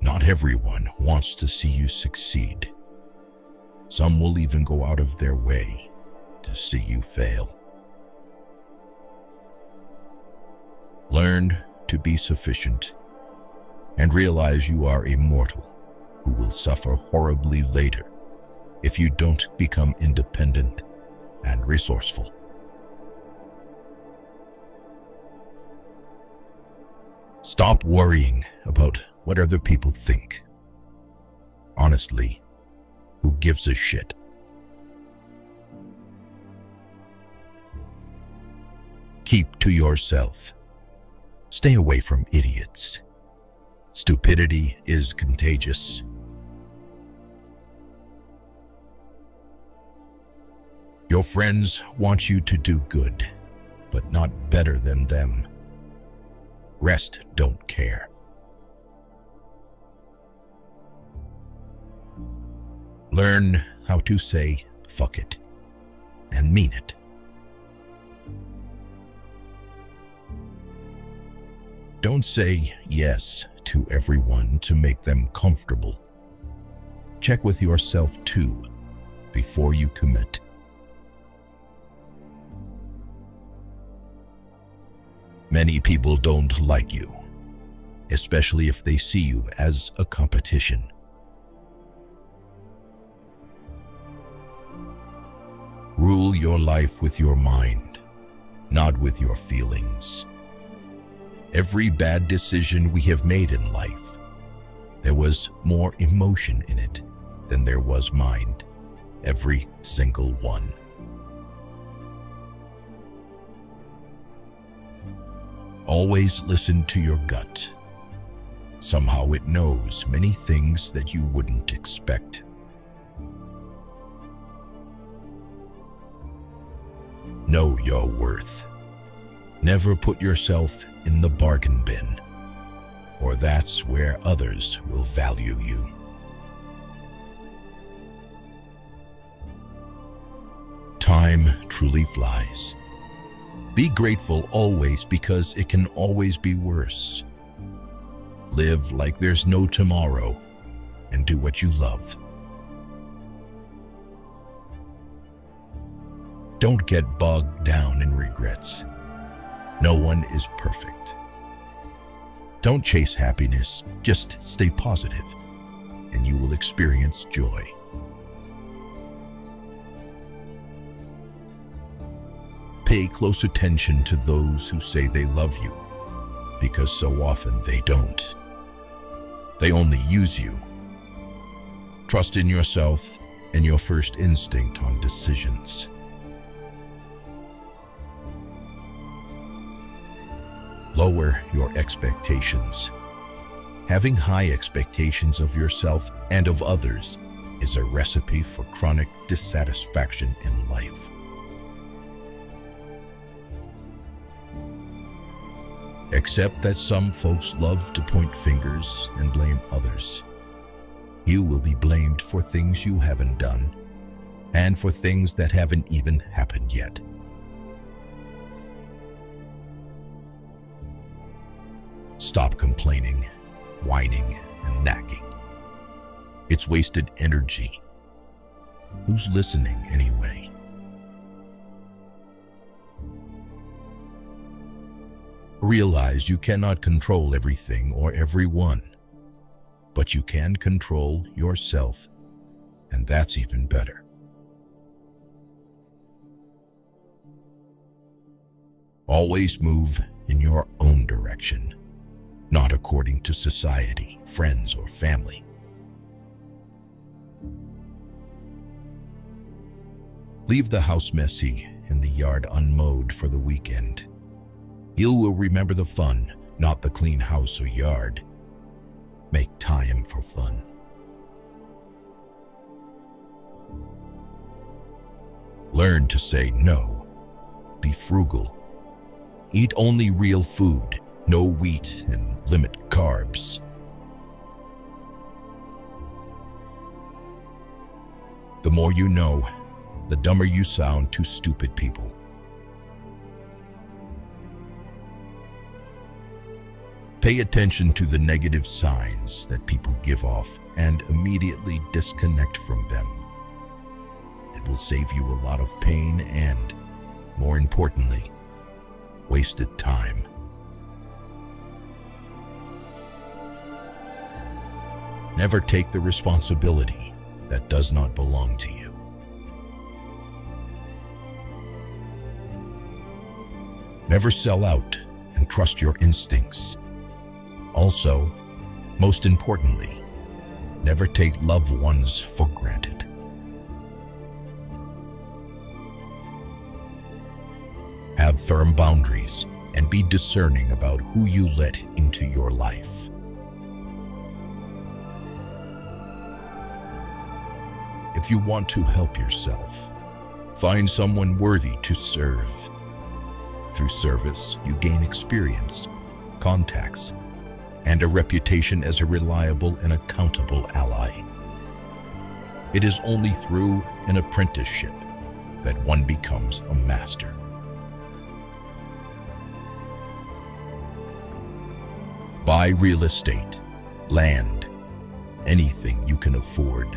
Not everyone wants to see you succeed. Some will even go out of their way to see you fail. Learn to be sufficient and realize you are immortal who will suffer horribly later if you don't become independent and resourceful. Stop worrying about what other people think. Honestly, who gives a shit? Keep to yourself. Stay away from idiots. Stupidity is contagious. Your friends want you to do good, but not better than them. Rest don't care. Learn how to say fuck it and mean it. Don't say yes to everyone to make them comfortable. Check with yourself too before you commit. Many people don't like you, especially if they see you as a competition. Rule your life with your mind, not with your feelings. Every bad decision we have made in life, there was more emotion in it than there was mind. Every single one. Always listen to your gut. Somehow it knows many things that you wouldn't expect. Know your worth. Never put yourself in the bargain bin, or that's where others will value you. Time truly flies. Be grateful always because it can always be worse. Live like there's no tomorrow and do what you love. Don't get bogged down in regrets. No one is perfect. Don't chase happiness, just stay positive, and you will experience joy. Pay close attention to those who say they love you, because so often they don't. They only use you. Trust in yourself and your first instinct on decisions. Lower your expectations. Having high expectations of yourself and of others is a recipe for chronic dissatisfaction in life. Except that some folks love to point fingers and blame others. You will be blamed for things you haven't done and for things that haven't even happened yet. Stop complaining, whining, and nagging. It's wasted energy. Who's listening anyway? Realize you cannot control everything or everyone, but you can control yourself, and that's even better. Always move in your to society, friends, or family. Leave the house messy and the yard unmowed for the weekend. You will remember the fun, not the clean house or yard. Make time for fun. Learn to say no. Be frugal. Eat only real food, no wheat, and limit carbs. The more you know, the dumber you sound to stupid people. Pay attention to the negative signs that people give off and immediately disconnect from them. It will save you a lot of pain and, more importantly, wasted time. Never take the responsibility that does not belong to you. Never sell out and trust your instincts. Also, most importantly, never take loved ones for granted. Have firm boundaries and be discerning about who you let into your life. If you want to help yourself, find someone worthy to serve. Through service, you gain experience, contacts, and a reputation as a reliable and accountable ally. It is only through an apprenticeship that one becomes a master. Buy real estate, land, anything you can afford.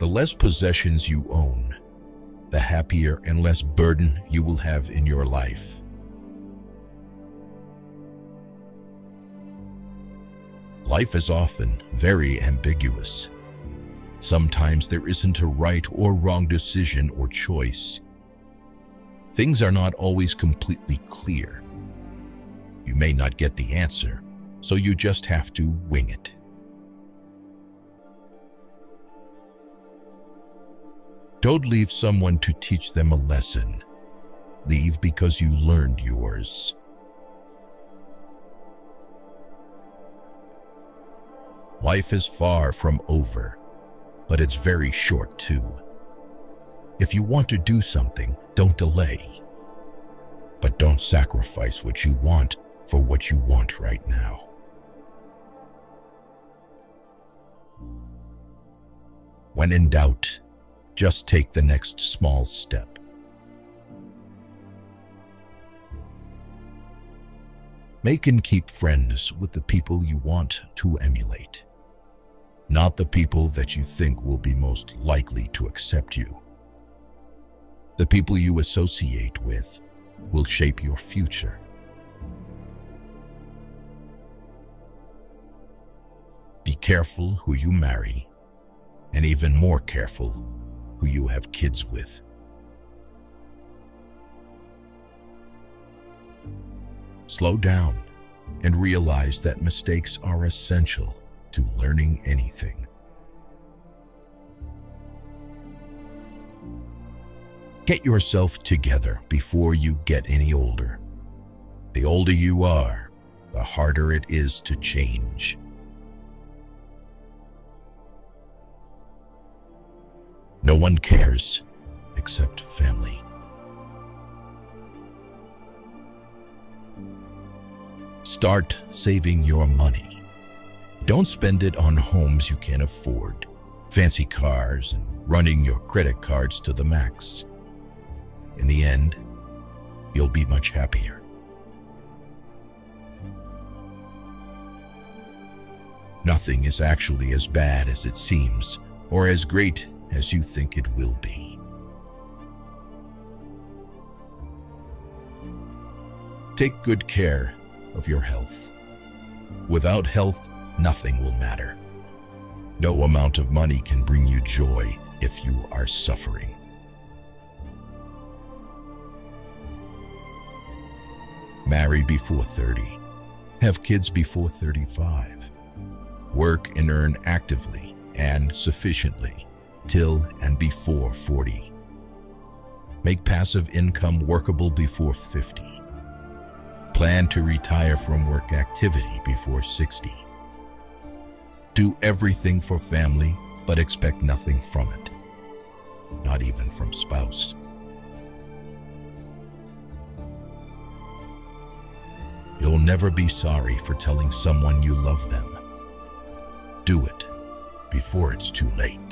The less possessions you own, the happier and less burden you will have in your life. Life is often very ambiguous. Sometimes there isn't a right or wrong decision or choice. Things are not always completely clear. You may not get the answer, so you just have to wing it. Don't leave someone to teach them a lesson. Leave because you learned yours. Life is far from over, but it's very short too. If you want to do something, don't delay. But don't sacrifice what you want for what you want right now. When in doubt, just take the next small step. Make and keep friends with the people you want to emulate, not the people that you think will be most likely to accept you. The people you associate with will shape your future. Be careful who you marry, and even more careful who you have kids with. Slow down and realize that mistakes are essential to learning anything. Get yourself together before you get any older. The older you are, the harder it is to change. No one cares except family. Start saving your money. Don't spend it on homes you can't afford, fancy cars, and running your credit cards to the max. In the end, you'll be much happier. Nothing is actually as bad as it seems, or as great as you think it will be. Take good care of your health. Without health, nothing will matter. No amount of money can bring you joy if you are suffering. Marry before 30. Have kids before 35. Work and earn actively and sufficiently till and before 40. Make passive income workable before 50. Plan to retire from work activity before 60. Do everything for family, but expect nothing from it, not even from spouse. You'll never be sorry for telling someone you love them. Do it before it's too late.